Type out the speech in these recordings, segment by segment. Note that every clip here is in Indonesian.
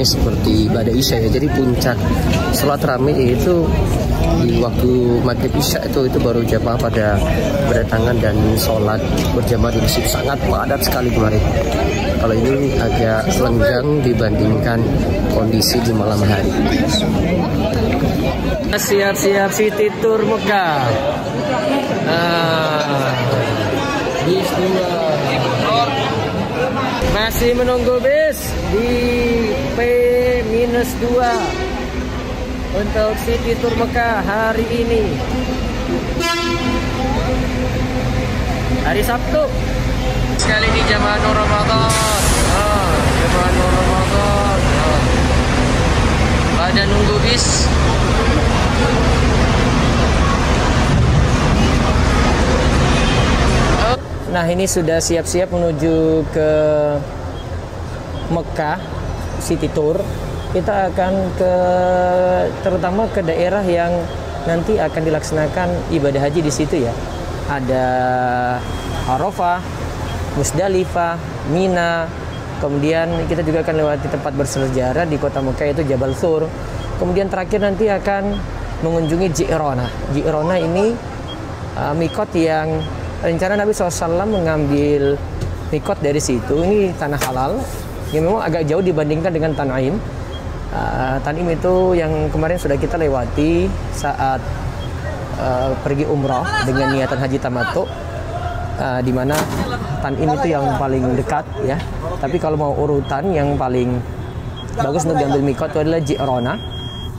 ramai seperti pada Isya ya. Jadi puncak sholat ramai itu di waktu maghrib Isya itu itu baru jamaah pada berdatangan dan sholat berjamaah di masjid sangat padat sekali kemarin. Kalau ini agak lenggang dibandingkan kondisi di malam hari. Siap-siap City Tour Mekah. Nah, Bismillah. Masih menunggu bis di P-2 untuk City Tour Mekah hari ini. Hari Sabtu. Sekali ini jamaah Nur Ramadan. Ah, jamaah Nur Ramadan. Ah. Pada nunggu bis. Nah ini sudah siap-siap menuju ke Mekah City Tour. Kita akan ke terutama ke daerah yang nanti akan dilaksanakan ibadah haji di situ ya. Ada Arafah, Musdalifah, Mina. Kemudian kita juga akan lewati tempat bersejarah di kota Mekah yaitu Jabal Sur. Kemudian terakhir nanti akan mengunjungi Ji'rona. Ji'rona ini uh, mikot yang rencana Nabi SAW mengambil mikot dari situ. Ini tanah halal yang memang agak jauh dibandingkan dengan Tanaim. Uh, ah, Tanaim itu yang kemarin sudah kita lewati saat uh, pergi umroh dengan niatan haji tamatuk uh, di mana Tanim itu yang paling dekat ya. Tapi kalau mau urutan yang paling bagus untuk diambil mikot itu adalah Jirona,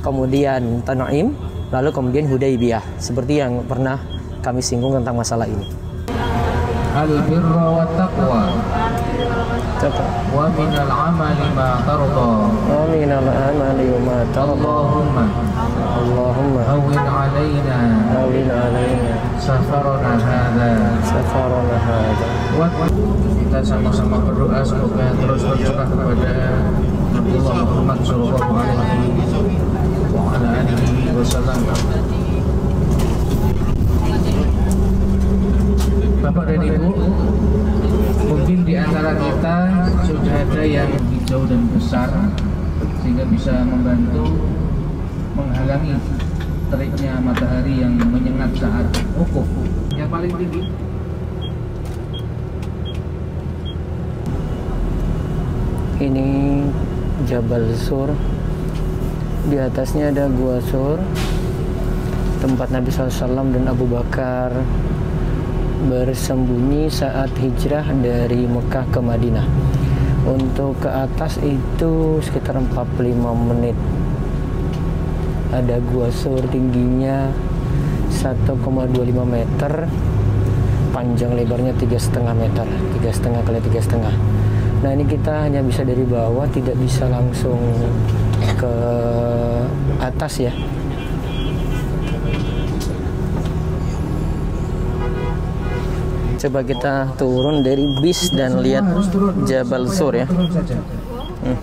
kemudian Tanaim, lalu kemudian Hudaybiyah seperti yang pernah kami singgung tentang masalah ini. Al-birra wa taqwa ومن العمل ما ترضى ومن العمل ما ترضى اللهم اللهم هون علينا هون علينا سفرنا هذا سفرنا هذا kita sama-sama berdoa semoga terus bercerah kepada Nabiullah Muhammad Sallallahu Alaihi wa ala alihi wasallam. Bapak dan Ibu, mungkin di antara kita sudah ada yang hijau dan besar sehingga bisa membantu menghalangi teriknya matahari yang menyengat saat wukuf. Yang paling tinggi? Ini Jabal Sur. Di atasnya ada Gua Sur tempat Nabi SAW dan Abu Bakar bersembunyi saat hijrah dari Mekah ke Madinah. Untuk ke atas itu sekitar 45 menit. Ada Gua Sur tingginya 1,25 meter. Panjang lebarnya tiga setengah meter. Tiga setengah kali tiga setengah Nah ini kita hanya bisa dari bawah, tidak bisa langsung ke atas ya. Coba kita turun dari bis dan lihat Jabal Sur ya. Hmm.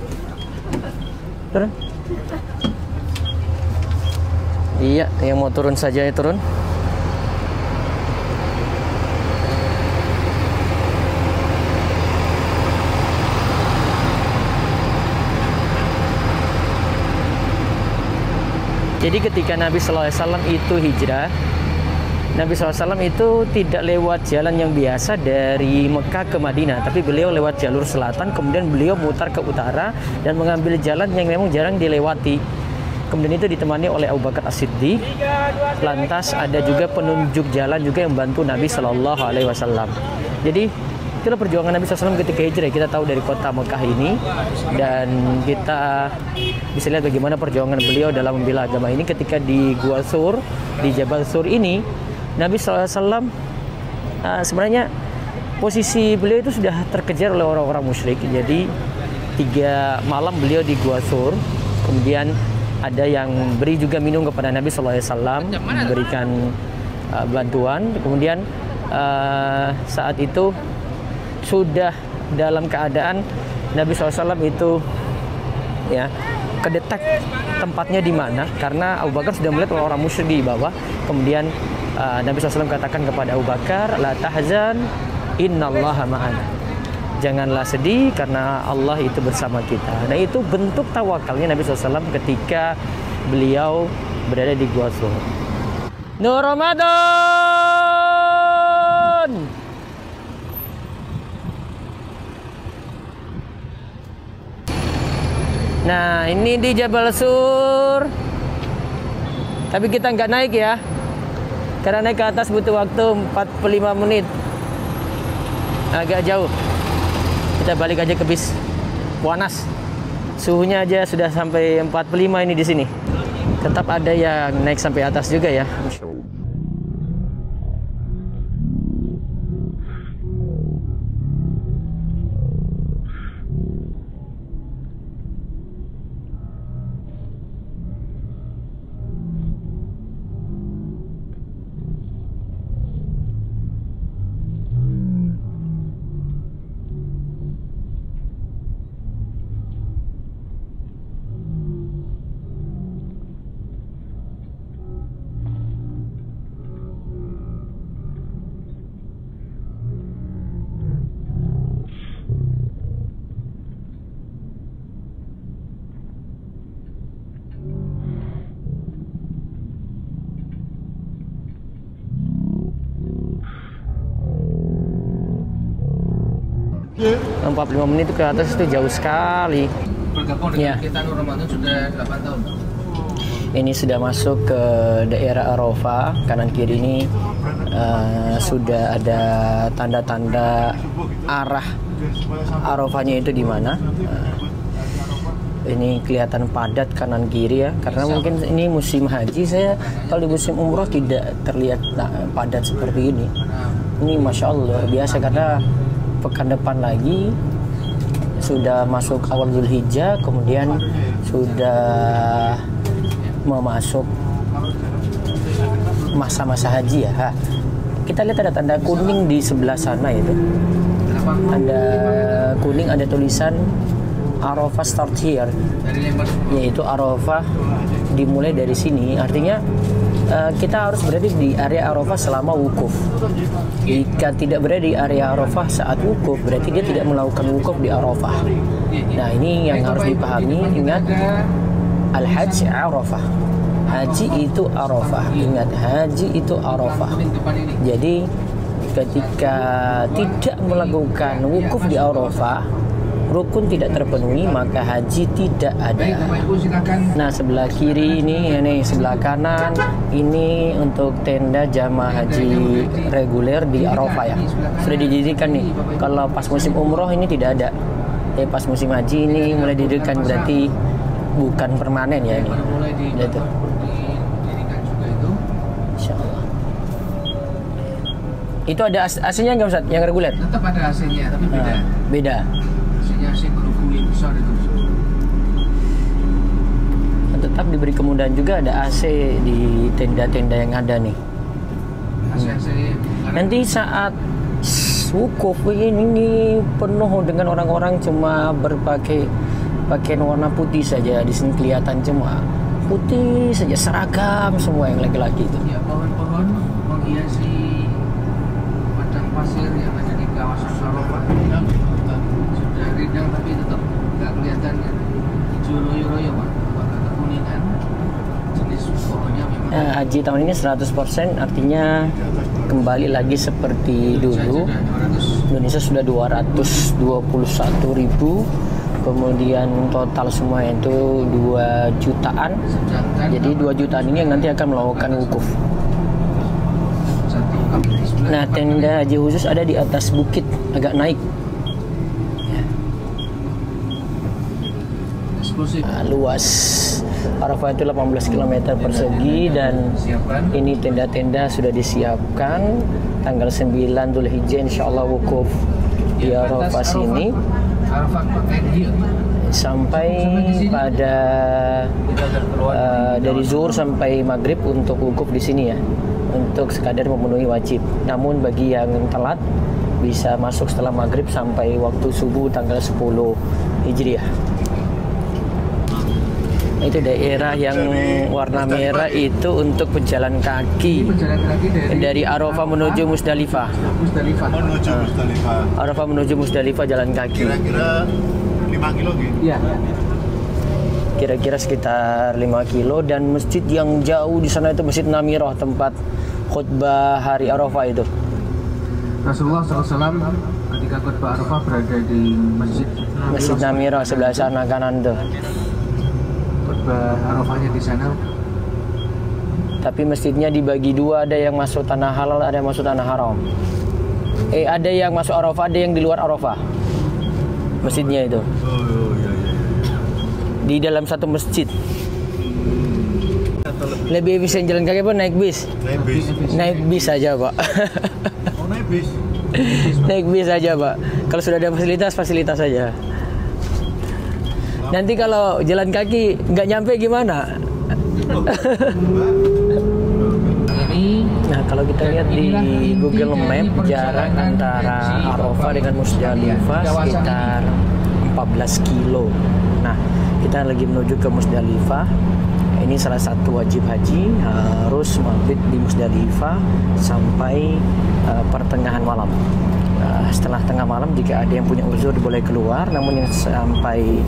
Iya, yang mau turun saja ya turun. Jadi ketika Nabi SAW itu hijrah, Nabi SAW itu tidak lewat jalan yang biasa dari Mekah ke Madinah, tapi beliau lewat jalur selatan, kemudian beliau mutar ke utara dan mengambil jalan yang memang jarang dilewati. Kemudian itu ditemani oleh Abu Bakar As-Siddiq. Lantas ada juga penunjuk jalan juga yang membantu Nabi Shallallahu Alaihi Wasallam. Jadi itulah perjuangan Nabi SAW ketika hijrah. Kita tahu dari kota Mekah ini dan kita bisa lihat bagaimana perjuangan beliau dalam membela agama ini ketika di Gua Sur, di Jabal Sur ini Nabi SAW uh, sebenarnya posisi beliau itu sudah terkejar oleh orang-orang musyrik. Jadi tiga malam beliau di Gua Sur. Kemudian ada yang beri juga minum kepada Nabi SAW, memberikan uh, bantuan. Kemudian uh, saat itu sudah dalam keadaan Nabi SAW itu ya kedetek tempatnya di mana karena Abu Bakar sudah melihat orang-orang musyrik di bawah. Kemudian uh, Nabi SAW katakan kepada Abu Bakar, la tahzan, innallaha ma'ana. Janganlah sedih karena Allah itu bersama kita. Nah itu bentuk tawakalnya Nabi SAW ketika beliau berada di Gua Sur. Nur Ramadan. Nah ini di Jabal Sur. Tapi kita nggak naik ya. Karena naik ke atas butuh waktu 45 menit. Agak jauh. Kita balik aja ke bis. Panas. Suhunya aja sudah sampai 45 ini di sini. Tetap ada yang naik sampai atas juga ya. 45 menit itu ke atas itu jauh sekali. Bergabung dengan Ya. kita Nur Ramadan sudah 8 tahun. Ini sudah masuk ke daerah Arafah kanan kiri ini eh, sudah ada tanda-tanda arah Arafahnya itu di mana. Eh, ini kelihatan padat kanan kiri ya karena mungkin ini musim haji saya kalau di musim umroh tidak terlihat nah, padat seperti ini. Ini masya Allah luar biasa karena pekan depan lagi sudah masuk awal Zulhijjah kemudian sudah memasuk masa-masa haji ya. Ha. Kita lihat ada tanda kuning di sebelah sana itu. Tanda kuning ada tulisan Arafah start here yaitu Arafah dimulai dari sini artinya eh, kita harus berada di area Arafah selama wukuf. Jika tidak berada di area Arafah saat wukuf berarti dia tidak melakukan wukuf di Arafah. Nah ini yang harus dipahami. Ingat Al-Hajj Arafah. Haji itu Arafah. Ingat haji itu Arafah. Jadi ketika tidak melakukan wukuf di Arafah rukun tidak terpenuhi maka haji tidak ada. Nah sebelah kiri ini, ini sebelah kanan ini untuk tenda jamaah haji reguler di Arafah ya. Sudah dijadikan nih. Kalau pas musim umroh ini tidak ada. Eh pas musim haji ini mulai didirikan berarti bukan permanen ya ini. Ya, itu. didirikan ada AC- AC-nya nggak Ustaz? Yang reguler? Tetap ada AC-nya tapi beda. Nah, beda. AC-nya AC berhubung yang besar itu. Tetap diberi kemudahan juga ada AC di tenda-tenda yang ada nih. AC-AC Nanti saat wukuf ini, ini penuh dengan orang-orang cuma berpakai pakaian warna putih saja di sini kelihatan cuma putih saja seragam semua yang laki-laki itu. ya pohon-pohon menghiasi padang pasir yang ada di kawasan Arafah. Sudah rindang tapi tetap nggak kelihatan ya. Pak. Jenis pohonnya memang Eh, haji tahun ini 100% artinya kembali lagi seperti dulu. sudah 200 Indonesia sudah 221 ribu kemudian total semua itu 2 jutaan. Jadi 2 jutaan ini yang nanti akan melakukan wukuf. Nah, tenda haji khusus ada di atas bukit, agak naik. Eksklusif Nah, luas. Arafah itu 18 km persegi dan ini tenda-tenda sudah disiapkan. tanggal 9 Dhul Hijjah insya Allah wukuf di atas Arafah sini sampai pada eh, dari zuhur sampai maghrib untuk wukuf di sini ya untuk sekadar memenuhi wajib. Namun bagi yang telat bisa masuk setelah maghrib sampai waktu subuh tanggal 10 Hijriah. Itu daerah yang warna merah itu untuk pejalan Ini kaki berjalan kaki dari dari Arafah menuju Musdalifah. Musdalifah. menuju Musdalifah. Arafah menuju Musdalifah jalan kaki. Kira-kira 5 kilo gitu. Iya. Kira-kira sekitar 5 kilo dan masjid yang jauh di sana itu Masjid Namirah tempat khutbah hari Arafah itu. Rasulullah SAW ketika khutbah Arafah berada di masjid Masjid Namirah sebelah sana kanan tuh. Arafahnya di sana Tapi masjidnya dibagi dua, ada yang masuk tanah halal, ada yang masuk tanah haram. Eh ada yang masuk Arafah, ada yang di luar Arafah. Masjidnya itu Oh, iya iya. di dalam satu masjid. Lebih efisien jalan kaki apa naik bis? Naik bis. Naik bis saja pak. Oh, naik bis. naik bis saja pak. Kalau sudah ada fasilitas, fasilitas saja. Nanti kalau jalan kaki nggak nyampe gimana? Nah kalau kita lihat di Google Map jarak antara Arafah dengan Musdalifah sekitar 14 kilo. Nah kita lagi menuju ke Musdalifah. Ini salah satu wajib haji harus mabit di Musdalifah sampai uh, pertengahan malam. Uh, setelah tengah malam jika ada yang punya uzur boleh keluar, namun yang sampai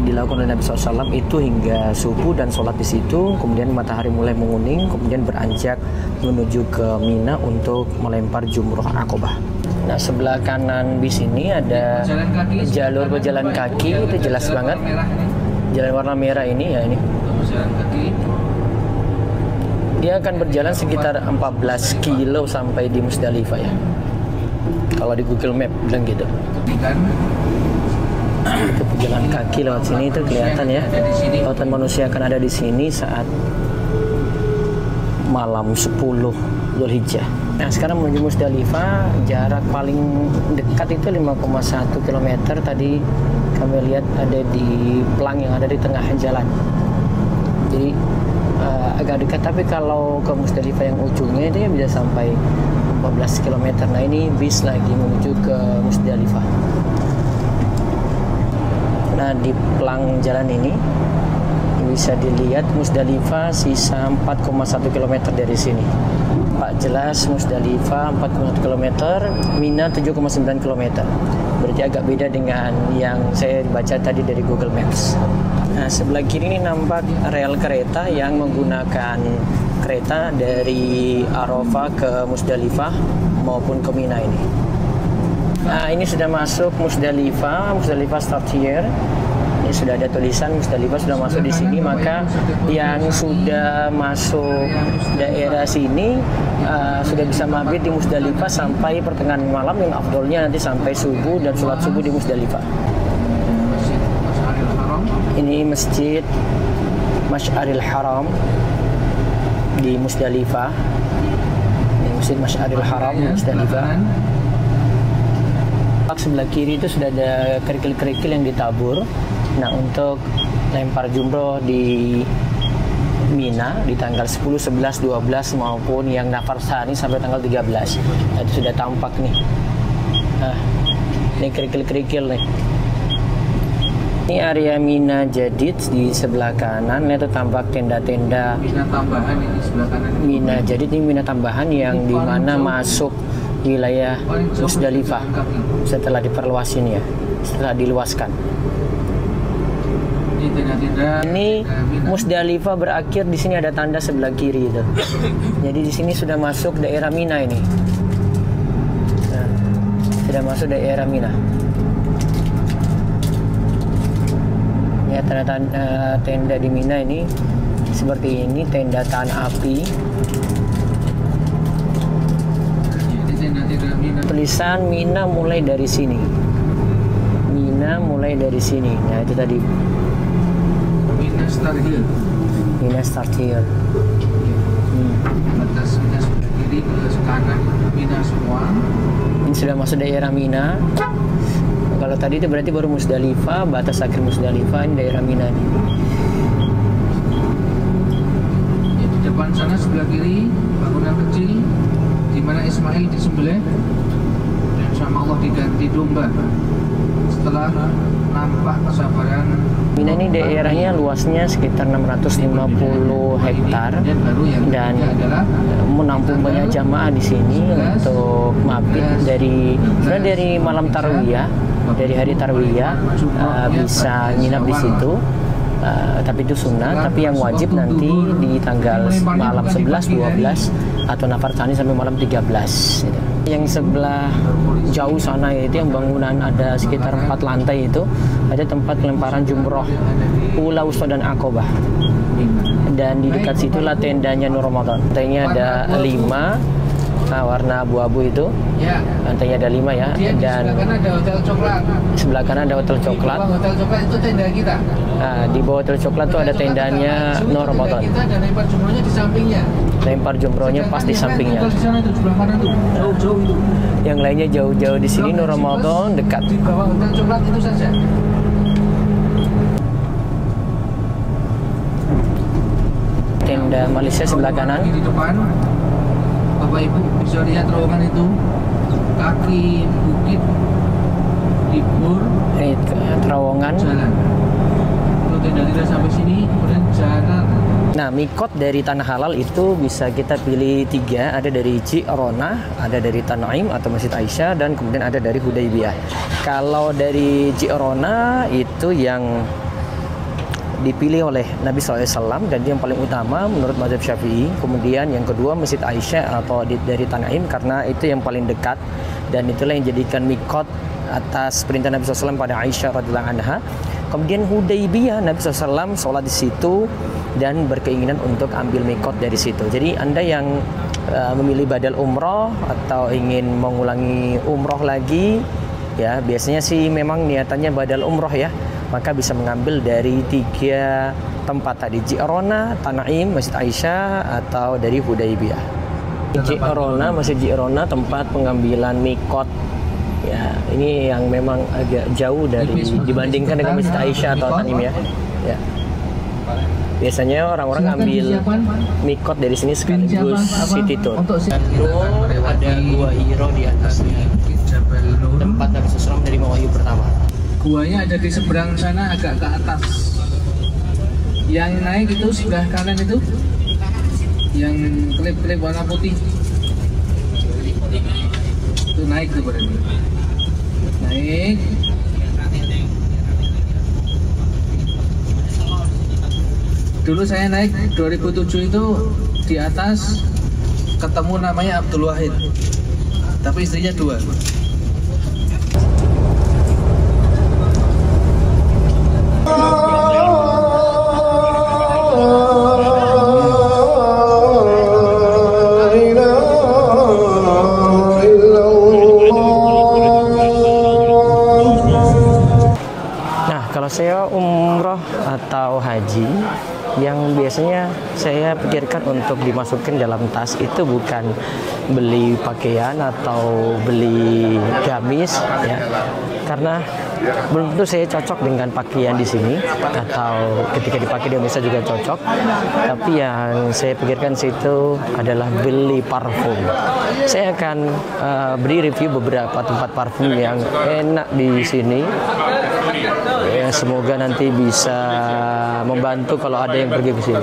dilakukan oleh Nabi SAW itu hingga subuh dan sholat di situ, kemudian matahari mulai menguning, kemudian beranjak menuju ke Mina untuk melempar jumroh akobah. Nah sebelah kanan bis ini ada jalur berjalan kaki itu jelas banget, jalan warna merah ini ya ini. Dia akan berjalan sekitar 14 kilo sampai di Musdalifah ya. Kalau di Google Map bilang gitu. Itu kaki lewat sini itu kelihatan ya. Lautan manusia akan ada di sini saat malam 10 Dzulhijjah. Nah, sekarang menuju Musdalifah, jarak paling dekat itu 5,1 km tadi kami lihat ada di pelang yang ada di tengah jalan. Jadi eh, agak dekat tapi kalau ke Musdalifah yang ujungnya dia bisa sampai 14 km. Nah, ini bis lagi menuju ke Musdalifah. Di pelang jalan ini bisa dilihat Musdalifah sisa 4,1 km dari sini. Pak jelas Musdalifah 4,1 km, Mina 7,9 km. Berarti agak beda dengan yang saya baca tadi dari Google Maps. Nah, sebelah kiri ini nampak rel kereta yang menggunakan kereta dari Arafah ke Musdalifah maupun ke Mina ini. Nah, ini sudah masuk Musdalifah, Musdalifah start here. Ini sudah ada tulisan Musdalifah sudah masuk di sini, maka yang sudah masuk daerah sini uh, sudah bisa mabit di Musdalifah sampai pertengahan malam yang afdolnya nanti sampai subuh dan sholat subuh di Musdalifah. Ini masjid Masyaril Haram di Musdalifah. Ini masjid Masyaril Haram di Musdalifah. Pak sebelah kiri itu sudah ada kerikil-kerikil yang ditabur. Nah, untuk lempar jumroh di Mina di tanggal 10, 11, 12 maupun yang nafar sani sampai tanggal 13. Nah, itu sudah tampak nih. Nah, ini kerikil-kerikil nih. Ini area Mina Jadid di sebelah kanan. Itu tampak tenda-tenda Mina tambahan ini sebelah kanan. Mina Jadid ini Mina tambahan yang di mana masuk wilayah Musdalifah setelah diperluas ini ya, setelah diluaskan. Ini. Musdalifah berakhir di sini ada tanda sebelah kiri itu. Jadi di sini sudah masuk daerah Mina ini. Nah, sudah masuk daerah Mina. Ya tanda, tanda tenda di Mina ini seperti ini tenda tahan api. Ini tenda-tenda Mina. Tulisan Mina mulai dari sini. Mina mulai dari sini. Nah itu tadi Mina Star Hill. Mina start here. Hmm. Batas Mina sebelah kiri, kanan Mina sudah masuk daerah Mina. Kalau tadi itu berarti baru Musdalifah, batas akhir Musdalifah ini daerah Mina nih. Di depan sana sebelah kiri bangunan kecil di mana Ismail disembelih sama Allah diganti domba setelah nampak kesabaran. Mina ini daerahnya luasnya sekitar 650 hektar. dan menampung banyak jamaah di sini untuk mabit dari dari malam tarwiyah dari hari tarwiyah uh, bisa nginap di situ. Uh, tapi itu sunnah, tapi yang wajib nanti di tanggal malam 11, 12 atau nafar tani sampai malam 13 gitu. Yang sebelah jauh sana itu yang bangunan ada sekitar empat lantai itu ada tempat pelemparan jumroh Ula Wusta dan Akobah dan di dekat situlah tendanya Nur Ramadan. Tentanya ada lima nah, warna abu-abu itu. Ya. Lantainya ada lima ya dia di dan sebelah kanan ada hotel coklat. sebelah kanan ada hotel Di coklat. bawah hotel coklat itu tenda kita. Nah, di bawah hotel coklat tuh ada tendanya Nur itu tenda kita dan lempar jumrohnya di sampingnya. Lempar jumrohnya pas di sampingnya. di sana itu sebelah kanan tuh? Jauh-jauh itu. Yang lainnya jauh-jauh di sini Nur Ramadan dekat. di bawah hotel coklat itu saja. Tenda Malaysia sebelah kanan. Di depan Bapak Ibu bisa lihat terowongan itu. Kaki bukit libur. Ke- terowongan. Jalan. Tenda kita sampai sini kemudian jalan. Nah, mikot dari tanah halal itu bisa kita pilih tiga. Ada dari Ji'rona, ada dari Tanaim atau Masjid Aisyah, dan kemudian ada dari Hudaybiyah. Kalau dari Ji'rona itu yang dipilih oleh Nabi SAW dan yang paling utama menurut mazhab Syafi'i. Kemudian yang kedua Masjid Aisyah atau di- dari Tanaim karena itu yang paling dekat dan itulah yang jadikan mikot atas perintah Nabi SAW pada Aisyah radhiallahu anha. Kemudian Hudaybiyah Nabi SAW sholat di situ dan berkeinginan untuk ambil mikot dari situ. Jadi anda yang uh, memilih badal umroh atau ingin mengulangi umroh lagi, ya biasanya sih memang niatannya badal umroh ya, maka bisa mengambil dari tiga tempat tadi Ji'rona, Tanaim, Masjid Aisyah atau dari Hudaybiyah. Ji'rona, Masjid Ji'rona tempat pengambilan mikot Ya, ini yang memang agak jauh dari dibandingkan dengan Masjid Aisyah atau Tanim ya. Ya. Biasanya orang-orang ambil mikot dari sini sekaligus city tour. Untuk ada gua hiro di atasnya. Jabal Nur. Tempat Nabi SAW dari Wahyu pertama. Guanya ada di seberang sana agak ke atas. Yang naik itu sebelah kanan itu yang klip-klip warna putih. Itu naik tuh berarti. Naik. Dulu saya naik 2007 itu di atas ketemu namanya Abdul Wahid. Tapi istrinya dua. Yang biasanya saya pikirkan untuk dimasukkan dalam tas itu bukan beli pakaian atau beli gamis ya. Karena belum tentu saya cocok dengan pakaian di sini atau ketika dipakai di Indonesia juga cocok. Tapi yang saya pikirkan situ adalah beli parfum. Saya akan eh, beri review beberapa tempat parfum yang enak di sini. Semoga nanti bisa membantu kalau ada yang pergi ke sini.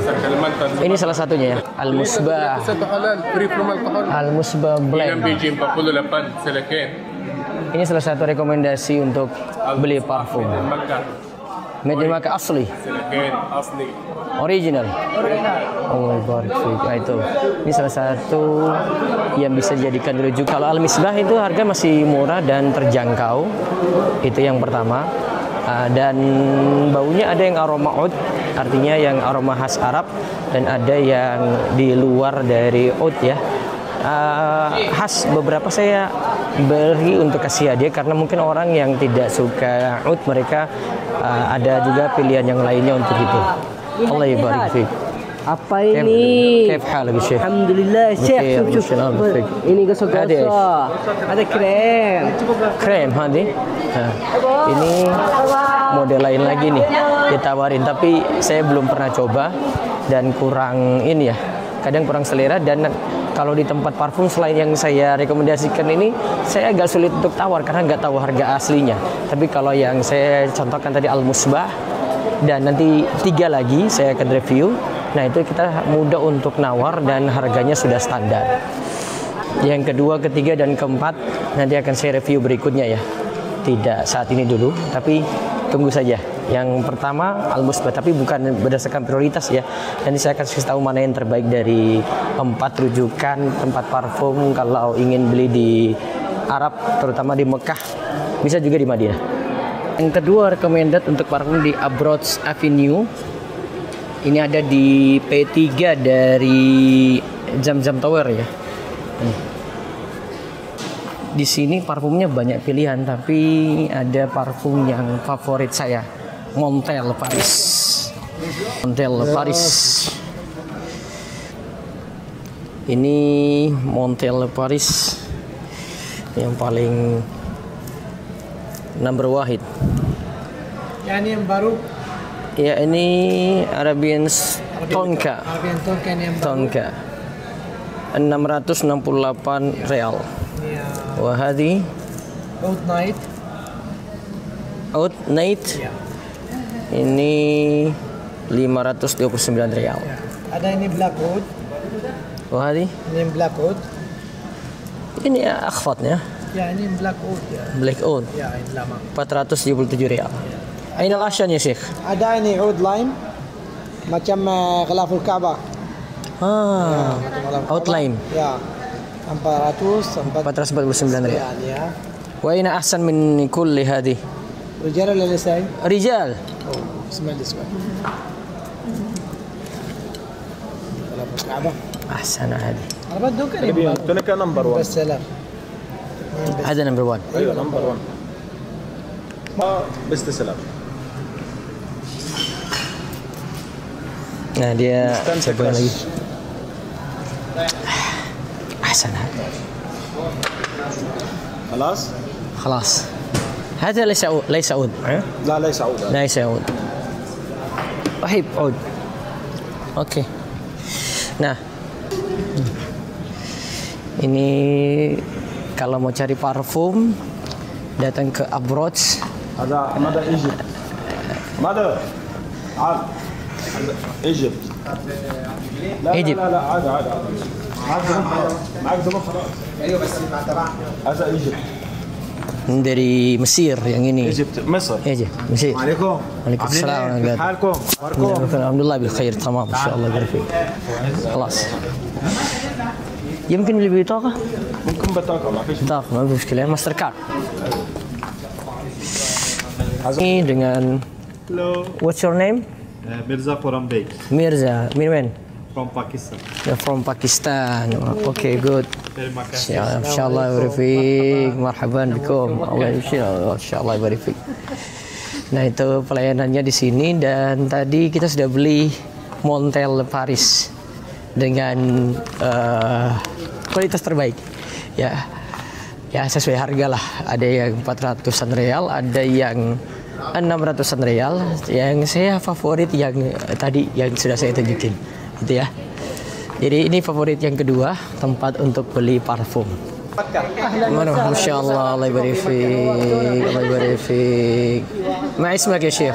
Ini salah satunya ya, Al Musbah. Al Musbah Ilan Blend. biji 48 silakan. Ini salah satu rekomendasi untuk beli parfum. Made in Makkah asli, asli. original. Oh my god, nah, itu. Ini salah satu yang bisa dijadikan rujuk. Kalau Al Misbah itu harga masih murah dan terjangkau. Itu yang pertama. Ah, dan baunya ada yang aroma oud, artinya yang aroma khas Arab dan ada yang di luar dari oud ya. Ah, khas beberapa saya beri untuk kasih hadiah karena mungkin orang yang tidak suka oud mereka ah, ada juga pilihan yang lainnya untuk itu. Allah barik fiik Apa ini? كيف حالك يا شيخ؟ Alhamdulillah, Syekh. Bukhair, Shuf, shuf. Masya Allah, baik. Ini gosok Ada ya? gosok. Ada krem. Krem hadi. Nah, ini model lain lagi nih ditawarin tapi saya belum pernah coba dan kurang ini ya. Kadang kurang selera dan kalau di tempat parfum selain yang saya rekomendasikan ini saya agak sulit untuk tawar karena nggak tahu harga aslinya. Tapi kalau yang saya contohkan tadi Al Musbah dan nanti tiga lagi saya akan review. Nah itu kita mudah untuk nawar dan harganya sudah standar. Yang kedua, ketiga, dan keempat nanti akan saya review berikutnya ya. Tidak saat ini dulu, tapi tunggu saja. Yang pertama al musbah tapi bukan berdasarkan prioritas ya. Nanti saya akan kasih tahu mana yang terbaik dari empat rujukan tempat parfum kalau ingin beli di Arab, terutama di Mekah, bisa juga di Madinah. Yang kedua recommended untuk parfum di Abroads Avenue. Ini ada di P3 dari Jam-Jam Tower ya. Hmm. Di sini parfumnya banyak pilihan, tapi ada parfum yang favorit saya, Montel Paris. Montel Paris. Ini Montel Paris yang paling number wahid. Ya ini yang baru ya ini Arabian Tonka. Arabian Tonka yang Tonka. 668 real. Ya. wahadi out night. Out night? Ya. ini 529 real. Ya. ada ini black wood wahadi ini black wood ini akhwatnya. ya ini black wood ya. black wood ya, ini lama. 477 real. Ya. أين الاشن يا شيخ؟ عدايني عود لايم ما تم غلاف الكعبة. آه عود لايم يا. أمبراطوس 449 ريال وأين أحسن من كل هذه؟ رجال ولا نسائي؟ رجال. اسمع الاسود غلاف الكعبة. أحسن هذه. أنا بدو نمبر 1 هذا نمبر 1 أيوه نمبر 1 ما تسلم. Nah dia coba lagi. أحسن هذا خلاص خلاص هذا ليس عود ليس عود ها؟ لا ليس عود ليس عود أحب عود Oke Nah Ini Kalau mau cari parfum Datang ke Abroads هذا ماذا ايجيبت ماذا عاد إيجيبت. لا Egypt. لا لا عاد عاد عاد معك زمان خلاص معك زمان خلاص أيوه بس مع تبعنا هذا إيجيبت. dari Mesir yang ini إيجيبت. مصر. Iya aja Mesir عليكم عليكم السلام ورحمة الله حالكم؟ اخباركم الحمد لله بخير تمام إن شاء الله يبارك فيك. خلاص. يمكن اللي بطاقة ممكن بطاقة ما فيش بطاقة ما في مشكلة. ماستر كارد. ini dengan Hello, what's your name? Eh, Mirza Koram Bey. Mirza, Mirwan? From Pakistan. You're from Pakistan. Okay, good. Terima kasih. Insyaallah Barifik. Marhaban bikum. Allah insyaallah Barifik. Nah, itu pelayanannya di sini dan tadi kita sudah beli Montel Paris dengan uh, kualitas terbaik. Ya. Ya, sesuai harga lah. Ada yang 400-an real, ada yang 600an real yang saya favorit yang eh, tadi yang sudah saya tunjukin gitu ya jadi ini favorit yang kedua tempat untuk beli parfum Mana ما شاء الله الله يبارك فيك الله يبارك فيك ما اسمك يا شيخ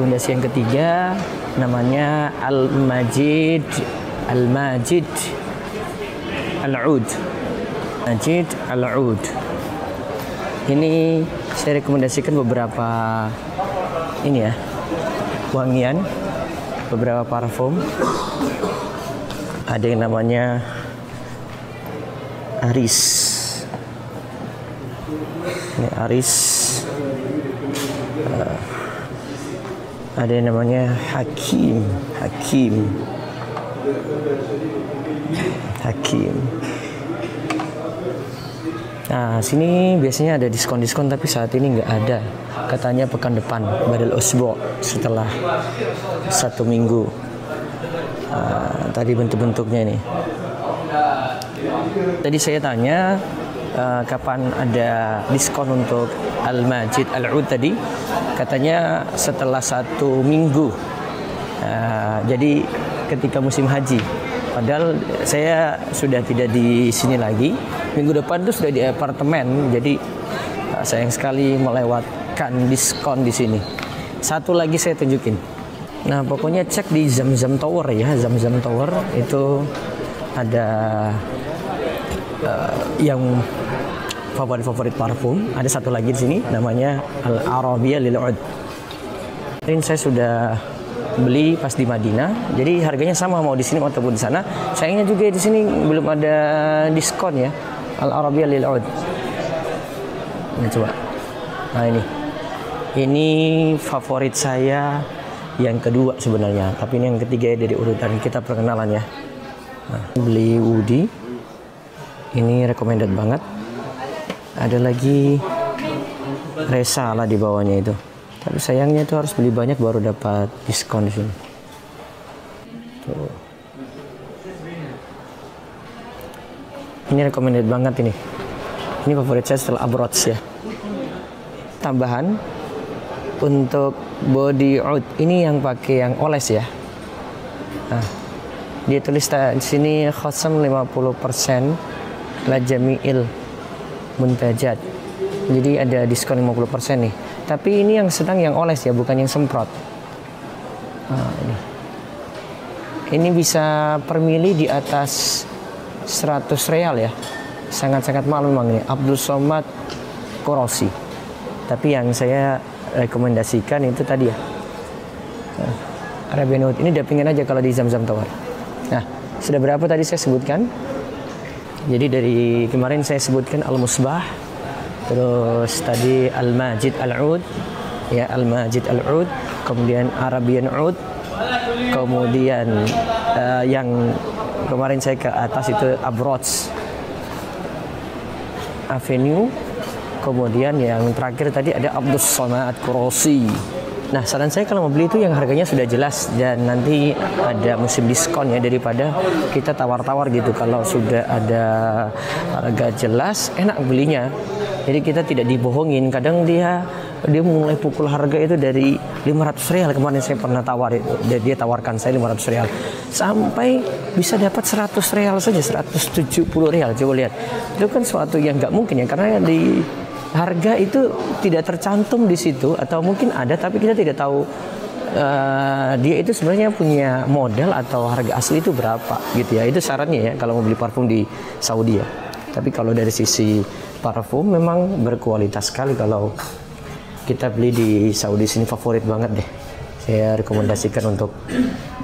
Rekomendasi yang ketiga namanya Al-Majid Al-Majid Al-Ud Majid Al-Ud Ini saya rekomendasikan beberapa ini ya wangian beberapa parfum. Ada yang namanya Aris. Ini Aris. Eh, ada yang namanya Hakim. Hakim. Hakim. Nah, sini biasanya ada diskon-diskon tapi saat ini nggak ada. Katanya pekan depan, badal usbu setelah satu minggu. Ah, tadi bentuk-bentuknya nih. Tadi saya tanya ah, kapan ada diskon untuk Al Majid Al Ud tadi. Katanya setelah satu minggu. Ah, jadi ketika musim haji. Padahal saya sudah tidak di sini lagi. Minggu depan tuh sudah di apartemen. Jadi uh, sayang sekali melewatkan diskon di sini. Satu lagi saya tunjukin. Nah, pokoknya cek di Zamzam Tower ya. Zamzam Tower itu ada uh, yang favorit-favorit parfum. Ada satu lagi di sini namanya Al Arabia Lil Ud. Ini saya sudah beli pas di Madinah. Jadi harganya sama mau di sini ataupun di sana. Sayangnya juga di sini belum ada diskon ya. Al Arabia Lil Ud. Ini coba. Nah ini. Ini favorit saya yang kedua sebenarnya, tapi ini yang ketiga ya dari urutan kita perkenalan ya. Nah, beli Woody. Ini recommended banget. Ada lagi Resa lah di bawahnya itu. Tapi sayangnya itu harus beli banyak baru dapat diskon di sini. Tuh. Ini recommended banget ini. Ini favorit saya setelah Abroads ya. Tambahan untuk body oud ini yang pakai yang oles ya. Nah, dia tulis di sini khosam 50% la jami'il muntajat. Jadi ada diskon 50% nih. Tapi ini yang sedang yang oles ya, bukan yang semprot. Nah, ini. Ini bisa per mili di atas 100 real ya. Sangat-sangat mahal memang ini. Abdul Somad Korosi. Tapi yang saya rekomendasikan itu tadi ya. Nah, Arabian Oud. Ini dapingin aja kalau di Zamzam Tower. Nah, sudah berapa tadi saya sebutkan? Jadi dari kemarin saya sebutkan Al-Musbah, terus tadi Al-Majid Al-Ud, ya Al-Majid Al-Ud, kemudian Arabian Ud, kemudian eh, yang kemarin saya ke atas itu Abroads Avenue, kemudian yang terakhir tadi ada Abdus Somad Kurosi. Nah, saran saya kalau mau beli itu yang harganya sudah jelas dan nanti ada musim diskon ya daripada kita tawar-tawar gitu. Kalau sudah ada harga jelas, enak belinya. Jadi kita tidak dibohongin. Kadang dia dia mulai pukul harga itu dari 500 real kemarin saya pernah tawar itu. Dia, dia tawarkan saya 500 real sampai bisa dapat 100 real saja 170 real coba lihat itu kan suatu yang nggak mungkin ya karena di harga itu tidak tercantum di situ atau mungkin ada tapi kita tidak tahu eh, dia itu sebenarnya punya modal atau harga asli itu berapa gitu ya. Itu sarannya ya kalau mau beli parfum di Saudi ya. Tapi kalau dari sisi parfum memang berkualitas sekali. Kalau kita beli di Saudi sini favorit banget deh. Saya rekomendasikan untuk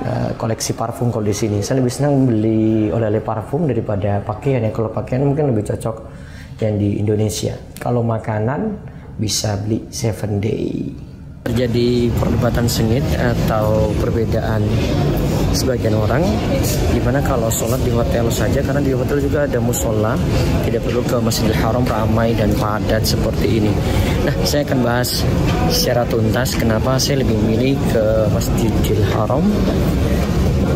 uh, koleksi parfum kalau di sini. Saya lebih senang beli oleh-oleh parfum daripada pakaian ya. Kalau pakaian mungkin lebih cocok yang di Indonesia. Kalau makanan bisa beli Seven Day. Terjadi perdebatan sengit atau perbedaan sebagian orang di mana kalau sholat di hotel saja karena di hotel juga ada musola tidak perlu ke Masjidil Haram ramai dan padat seperti ini. Nah saya akan bahas secara tuntas kenapa saya lebih memilih ke Masjidil Haram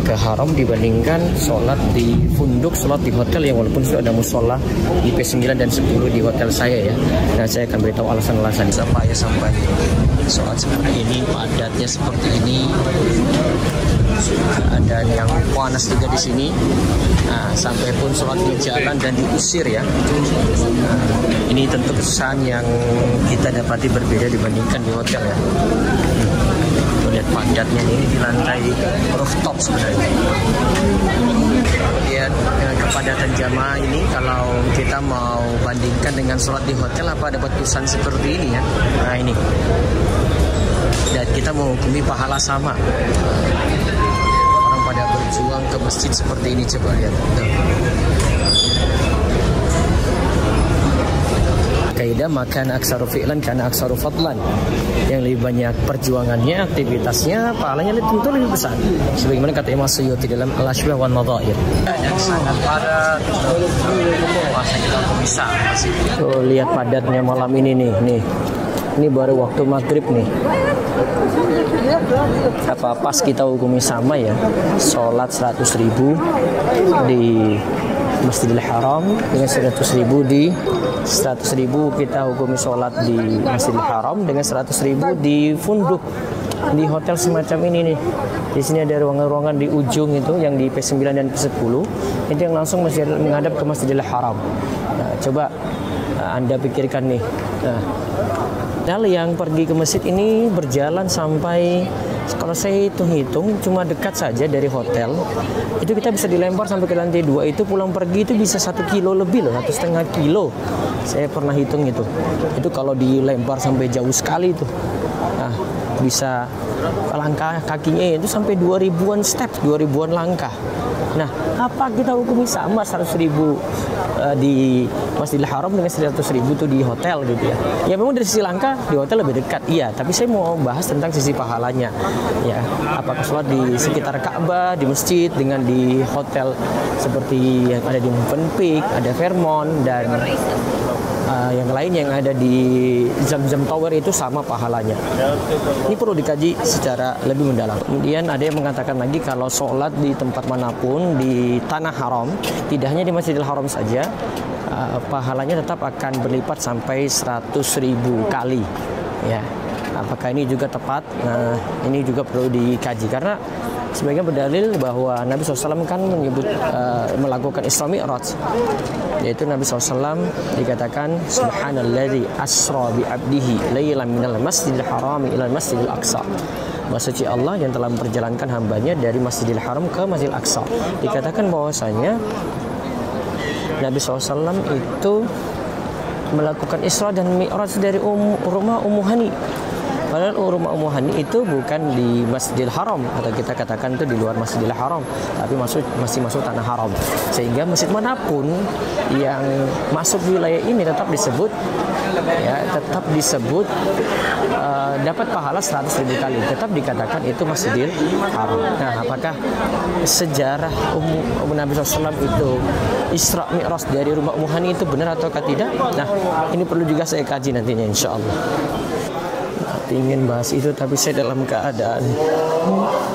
ke haram dibandingkan sholat di funduk sholat di hotel yang walaupun sudah ada musola di P9 dan 10 di hotel saya ya. Nah saya akan beritahu alasan-alasan. Sampai sampai sholat seperti ini padatnya seperti ini. Ada yang panas juga di sini. Nah, sampai pun sholat di jalan dan diusir ya. Nah, ini tentu kesan yang kita dapati berbeda dibandingkan di hotel ya Lihat padatnya ini di lantai rooftop sebenarnya kemudian eh, kepadatan jamaah ini kalau kita mau bandingkan dengan sholat di hotel apa dapat kesan seperti ini ya nah ini dan kita menghukumi pahala sama pada berjuang ke masjid seperti ini coba lihat. Tuh. Kaidah makan aksaru fi'lan karena aksaru fadlan. Yang lebih banyak perjuangannya aktivitasnya pahalanya tentu lebih besar. Sebagaimana kata Imam Suyuti dalam Al-Ashbah wan Nadhair. Yang sangat padat kita bisa. Tuh lihat padatnya malam ini nih nih. Ini baru waktu maghrib nih. Apa pas kita hukumi sama ya? Sholat 100 ribu di Masjidil Haram. Dengan 100 ribu di 100 ribu kita hukumi sholat di Masjidil Haram. Dengan 100 ribu di funduk di hotel semacam ini nih. Di sini ada ruangan-ruangan di ujung itu yang di P9 dan P10 itu yang langsung masjid menghadap ke Masjidil Haram. Nah, coba uh, anda pikirkan nih. Nah, yang pergi ke masjid ini berjalan sampai kalau saya hitung-hitung cuma dekat saja dari hotel itu kita bisa dilempar sampai ke lantai dua. Itu pulang pergi itu bisa satu kilo lebih loh satu setengah kilo. Saya pernah hitung itu. Itu kalau dilempar sampai jauh sekali itu. Nah bisa langkah kakinya itu sampai 2000-an step 2000-an langkah Nah, apa kita hukumi sama 100 ribu uh, di Masjidil Haram dengan 100 ribu itu di hotel gitu ya? Ya memang dari sisi langkah di hotel lebih dekat, iya. Tapi saya mau bahas tentang sisi pahalanya, ya. Apakah sholat di sekitar Ka'bah, di masjid, dengan di hotel seperti yang ada di Movenpick, ada Fairmont dan uh, yang lain yang ada di Zam-Zam Tower itu sama pahalanya. Ini perlu dikaji secara lebih mendalam. Kemudian ada yang mengatakan lagi kalau sholat di tempat mana pun di tanah haram, tidak hanya di Masjidil Haram saja, uh, pahalanya tetap akan berlipat sampai 100 ribu kali. Ya, apakah ini juga tepat? Nah, ini juga perlu dikaji karena sebagian berdalil bahwa Nabi SAW kan menyebut uh, melakukan Isra Mi'raj. Yaitu Nabi SAW dikatakan Subhanalladzi asra bi abdihi laylan minal masjidil harami ila masjidil aqsa. Maksudnya Allah yang telah memperjalankan hambanya dari Masjidil Haram ke Masjidil Aqsa. Dikatakan bahwasanya Nabi SAW itu melakukan Isra dan Mi'raj dari um, rumah Ummu Padahal rumah Ummu Hani itu bukan di Masjidil Haram atau kita katakan itu di luar Masjidil Haram, tapi masuk masih masuk tanah haram. Sehingga masjid mana pun yang masuk wilayah ini tetap disebut ya tetap disebut uh, dapat pahala 100 ribu kali tetap dikatakan itu Masjidil Haram. Nah, apakah sejarah Ummu, Ummu Nabi SAW itu Isra Mi'raj dari rumah Ummu Hani itu benar atau tidak? Nah, ini perlu juga saya kaji nantinya insya Allah ingin bahas itu tapi saya dalam keadaan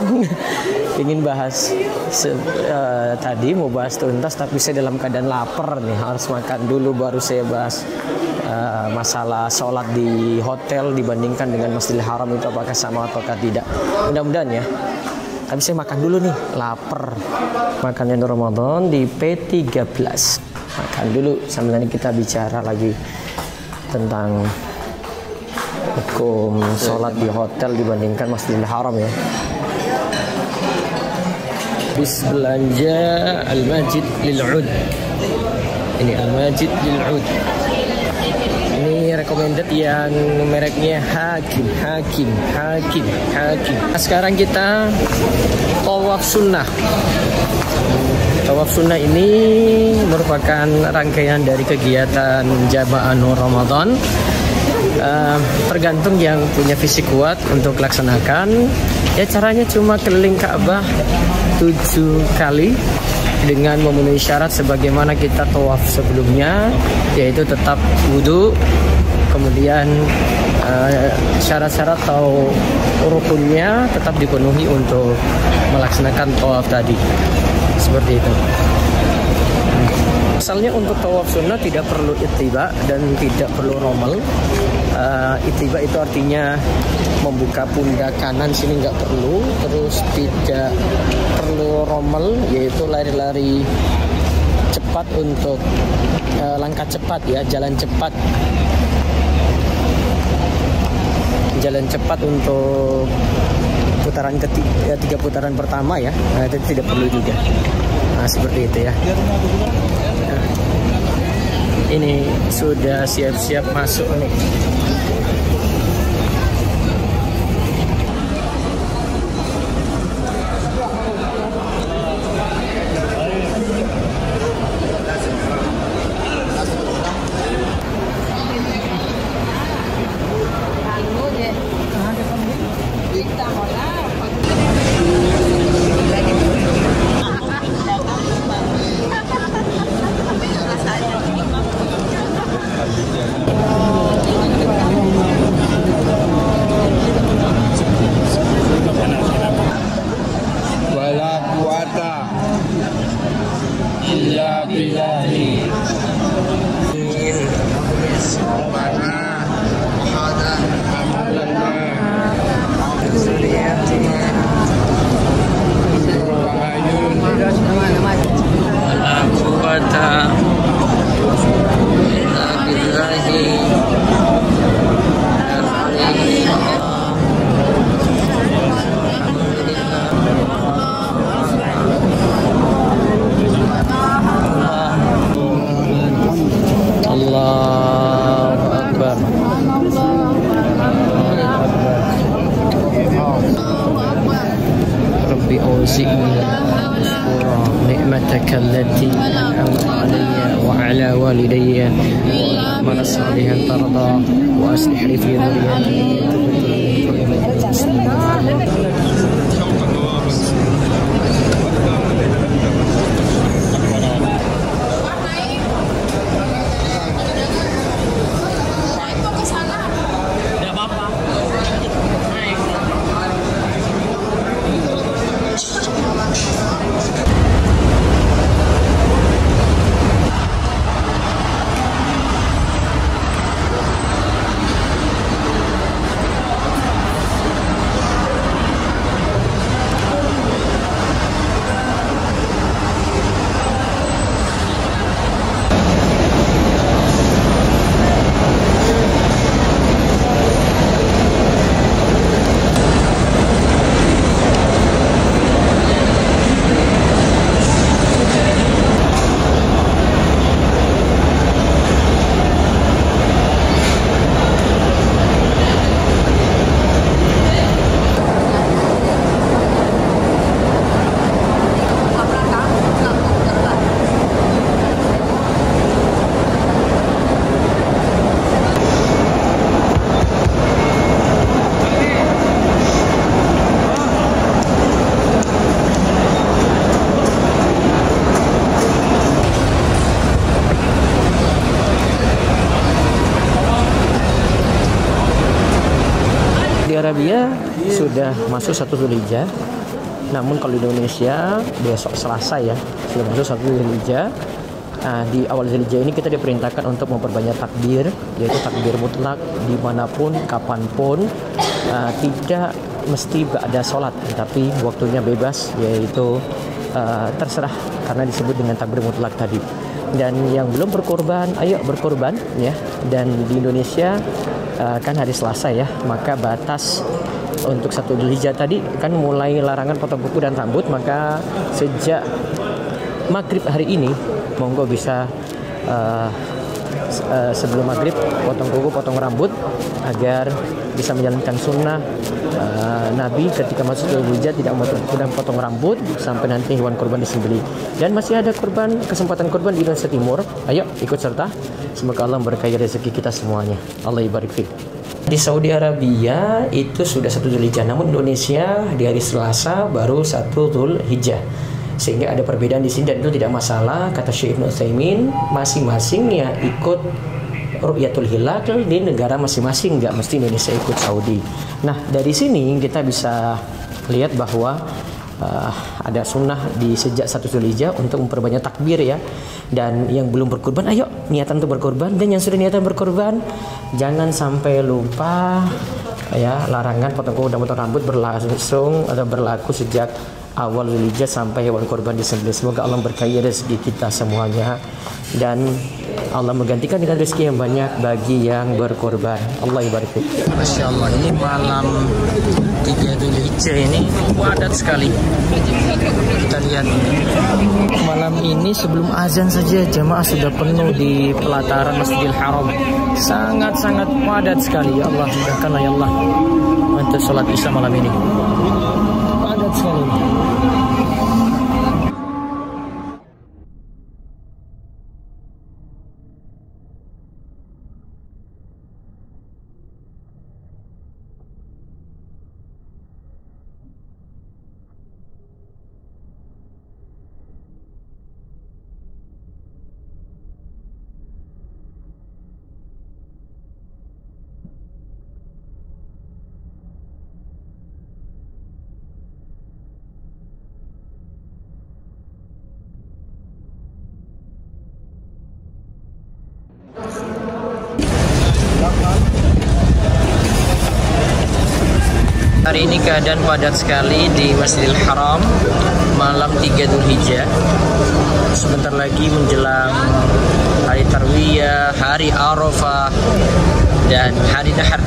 ingin bahas se, uh, tadi mau bahas tuntas tapi saya dalam keadaan lapar nih harus makan dulu baru saya bahas uh, masalah sholat di hotel dibandingkan dengan Masjidil Haram itu apakah sama ataukah tidak. Mudah-mudahan ya. Tapi saya makan dulu nih lapar. Makannya Ramadan di P13 makan dulu sambil nanti kita bicara lagi tentang hukum sholat di hotel dibandingkan Masjidil Haram ya. Bis belanja Al-Majid Lil'ud. Ini Al-Majid Lil'ud. Ini recommended yang mereknya Hakim, Hakim, Hakim, Hakim. Nah, sekarang kita tawaf sunnah. Tawaf sunnah ini merupakan rangkaian dari kegiatan jamaah Nur Ramadan uh, tergantung yang punya fisik kuat untuk laksanakan. Ya caranya cuma keliling Ka'bah tujuh kali dengan memenuhi syarat sebagaimana kita tawaf sebelumnya yaitu tetap wudhu kemudian uh, syarat-syarat atau rukunnya tetap dipenuhi untuk melaksanakan tawaf tadi. Seperti itu. Asalnya untuk tawaf sunnah tidak perlu ittiba dan tidak perlu romal uh, itiba itu artinya membuka pundak kanan sini nggak perlu terus tidak perlu rommel yaitu lari-lari cepat untuk uh, langkah cepat ya jalan cepat. Jalan cepat untuk putaran ketiga ya, tiga putaran pertama ya. Nah, itu tidak perlu juga. Nah seperti itu ya. Nah, ini sudah siap-siap masuk nih if you Di Arabia sudah masuk satu Zulhijjah. Namun kalau di Indonesia besok Selasa ya sudah masuk satu Zulhijjah. Nah, di awal Zulhijjah ini kita diperintahkan untuk memperbanyak takbir, yaitu takbir mutlak di mana pun, kapan pun, Ah, tidak mesti ada sholat, tapi waktunya bebas, yaitu ah, terserah karena disebut dengan takbir mutlak tadi. Dan yang belum berkorban, ayo berkorban ya. Dan di Indonesia uh, kan hari Selasa ya, maka batas untuk satu Dzulhijjah tadi kan mulai larangan potong kuku dan rambut, maka sejak maghrib hari ini monggo bisa uh, uh, sebelum maghrib potong kuku, potong rambut agar bisa menjalankan sunnah uh, Nabi ketika masuk ke Dzulhijjah tidak dan potong rambut sampai nanti hewan kurban disembelih. Dan masih ada kurban kesempatan kurban di Indonesia Timur. Ayo ikut serta. Semoga Allah berkahi rezeki kita semuanya. Allah ibarik fiik. Di Saudi Arabia itu sudah satu Zulhijjah, namun Indonesia di hari Selasa baru satu Zulhijjah. Sehingga ada perbedaan di sini dan itu tidak masalah kata Syekh Ibnu Utsaimin masing-masing ya ikut Ru'yatul Hilal di negara masing-masing nggak mesti Indonesia ikut Saudi. Nah dari sini kita bisa lihat bahwa uh, ada sunnah di sejak satu Zulhijjah untuk memperbanyak takbir ya dan yang belum berkorban ayo niatan untuk berkorban dan yang sudah niatan berkorban jangan sampai lupa ya larangan potong kuku dan potong rambut berlangsung atau berlaku sejak awal Zulhijjah sampai hewan korban disembelih semoga Allah berkahi rezeki kita semuanya dan Allah menggantikan dengan rezeki yang banyak bagi yang berkorban. Allah ibarik. Masya Allah ini malam 3 Dzulhijjah ini padat sekali. Kita lihat malam ini sebelum azan saja jamaah sudah penuh di pelataran Masjidil Haram. Sangat-sangat padat sekali. Ya Allah mudahkanlah ya Allah untuk sholat isya malam ini. Hari ini keadaan padat sekali di Masjidil Haram malam 3 Dzulhijjah. Sebentar lagi menjelang hari Tarwiyah, hari Arafah dan hari Nahar.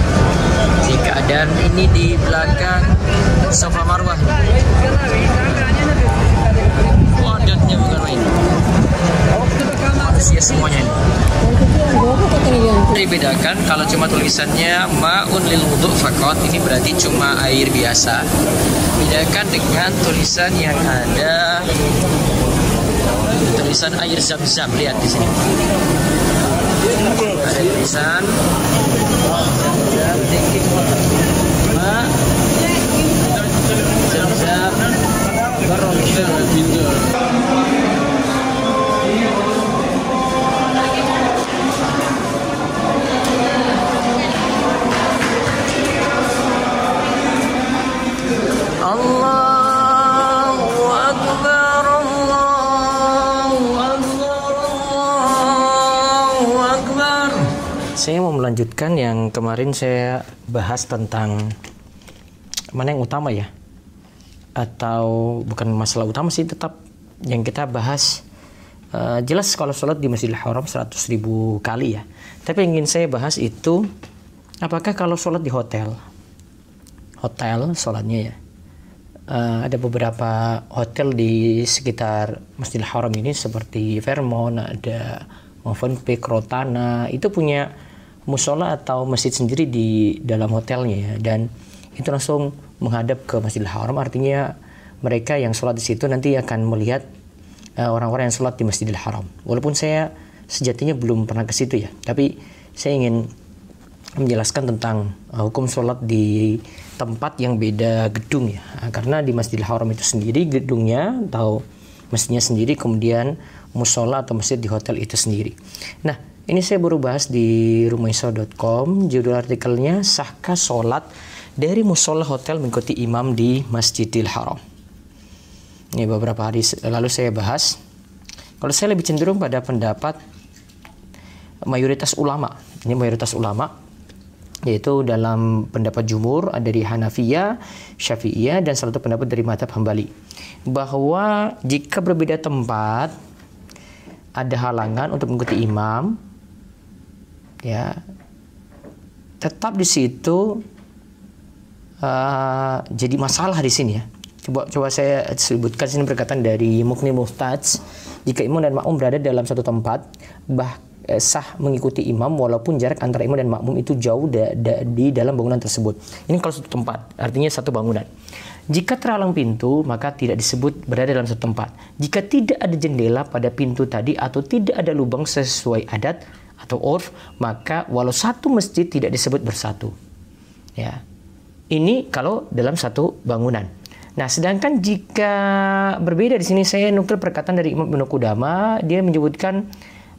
Di keadaan ini di belakang Safa Marwah. Padatnya bukan main. Manusia semuanya ini. Dibedakan kalau cuma tulisannya ma'un lil wudhu fakot ini berarti cuma air biasa. Bedakan dengan tulisan yang ada tulisan air zam-zam lihat di sini. Ada tulisan ma zam-zam Saya mau melanjutkan yang kemarin saya bahas tentang mana yang utama ya. Atau bukan masalah utama sih tetap yang kita bahas eh, jelas kalau sholat di Masjidil Haram 100 ribu kali ya. Tapi yang ingin saya bahas itu apakah kalau sholat di hotel hotel sholatnya ya Eh, ada beberapa hotel di sekitar Masjidil Haram ini seperti Fairmont, ada Movenpick, Rotana, itu punya musola atau masjid sendiri di dalam hotelnya ya. Dan itu langsung menghadap ke Masjidil Haram. Artinya mereka yang sholat di situ nanti akan melihat eh, orang-orang yang sholat di Masjidil Haram. Walaupun saya sejatinya belum pernah ke situ ya, tapi saya ingin menjelaskan tentang uh, hukum sholat di tempat yang beda gedung ya. Nah, karena di Masjidil Haram itu sendiri gedungnya atau masjidnya sendiri kemudian musola atau masjid di hotel itu sendiri. Nah ini saya baru bahas di rumaiso.com judul artikelnya sahkah sholat dari musola hotel mengikuti imam di Masjidil Haram. Ini beberapa hari lalu saya bahas. Kalau saya lebih cenderung pada pendapat mayoritas ulama. Ini mayoritas ulama yaitu dalam pendapat jumur ada dari Hanafiyah, Syafi'iyah dan salah satu pendapat dari Madhab Hambali. Bahwa jika berbeda tempat ada halangan untuk mengikuti imam ya tetap di situ uh, jadi masalah di sini ya coba coba saya sebutkan sini perkataan dari Mukni Muhtaj jika imam dan makmum berada dalam satu tempat bah eh, sah mengikuti imam walaupun jarak antara imam dan makmum itu jauh da, da, di dalam bangunan tersebut. Ini kalau satu tempat, artinya satu bangunan. Jika terhalang pintu, maka tidak disebut berada dalam satu tempat. Jika tidak ada jendela pada pintu tadi atau tidak ada lubang sesuai adat atau urf, maka walau satu masjid tidak disebut bersatu. Ya. Ini kalau dalam satu bangunan. Nah, sedangkan jika berbeda di sini saya nukil perkataan dari Imam Ibnu Qudama, dia menyebutkan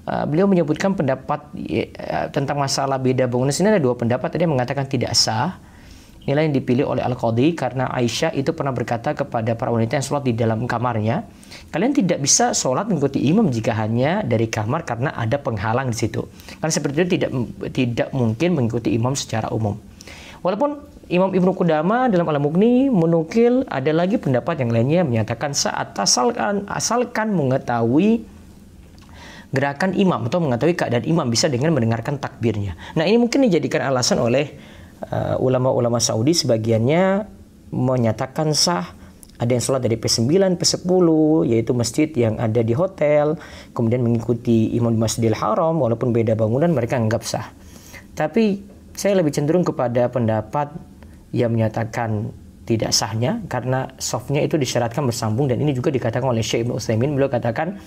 uh, beliau menyebutkan pendapat uh, tentang masalah beda bangunan sini ada dua pendapat. Tadi mengatakan tidak sah. Inilah yang dipilih oleh Al-Qadhi karena Aisyah itu pernah berkata kepada para wanita yang sholat di dalam kamarnya, kalian tidak bisa sholat mengikuti imam jika hanya dari kamar karena ada penghalang di situ. Karena seperti itu tidak tidak mungkin mengikuti imam secara umum. Walaupun Imam Ibnu Qudama dalam Al-Mughni menukil ada lagi pendapat yang lainnya menyatakan saat asalkan asalkan mengetahui gerakan imam atau mengetahui keadaan imam bisa dengan mendengarkan takbirnya. Nah, ini mungkin dijadikan alasan oleh uh, ulama-ulama Saudi sebagiannya menyatakan sah. Ada yang sholat dari P9, P10 yaitu masjid yang ada di hotel kemudian mengikuti imam di Masjidil Haram walaupun beda bangunan mereka anggap sah. Tapi saya lebih cenderung kepada pendapat yang menyatakan tidak sahnya karena softnya itu disyaratkan bersambung dan ini juga dikatakan oleh Syekh Ibnu Utsaimin. Beliau katakan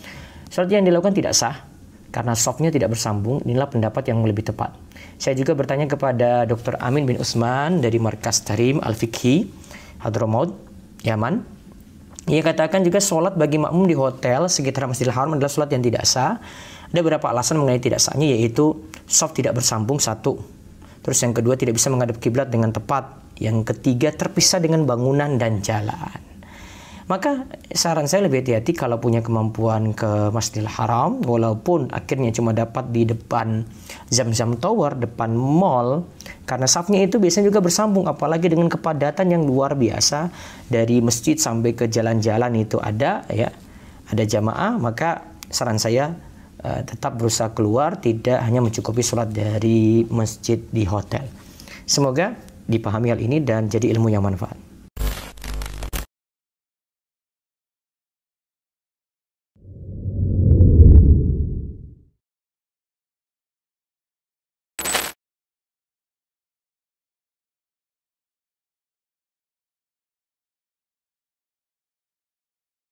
sholat yang dilakukan tidak sah karena softnya tidak bersambung inilah pendapat yang lebih tepat saya juga bertanya kepada Dr. Amin bin Usman dari Markas Tarim Al-Fiqhi Hadramaut Yaman ia katakan juga sholat bagi makmum di hotel sekitar Masjidil Haram adalah sholat yang tidak sah ada beberapa alasan mengenai tidak sahnya yaitu soft tidak bersambung satu terus yang kedua tidak bisa menghadap kiblat dengan tepat yang ketiga terpisah dengan bangunan dan jalan. Maka saran saya lebih hati-hati kalau punya kemampuan ke Masjidil Haram walaupun akhirnya cuma dapat di depan Zam-Zam Tower, depan mall Karena safnya itu biasanya juga bersambung apalagi dengan kepadatan yang luar biasa dari masjid sampai ke jalan-jalan itu ada ya. Ada jamaah maka saran saya eh, tetap berusaha keluar tidak hanya mencukupi sholat dari masjid di hotel. Semoga dipahami hal ini dan jadi ilmu yang manfaat.